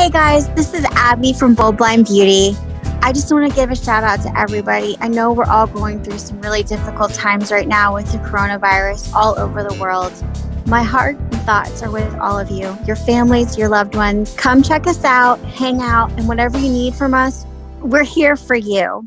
Hey guys, this is Abby from Bold Blind Beauty. I just want to give a shout out to everybody. I know we're all going through some really difficult times right now with the coronavirus all over the world. My heart and thoughts are with all of you, your families, your loved ones. Come check us out, hang out, and whatever you need from us, we're here for you.